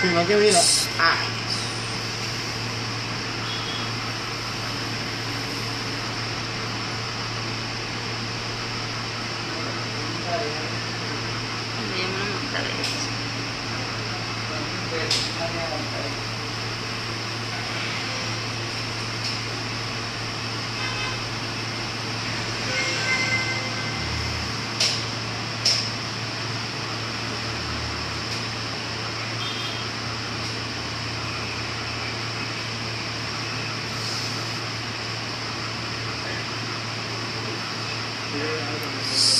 Sí, no que vida. Ah. Hindi mo naman. Yeah.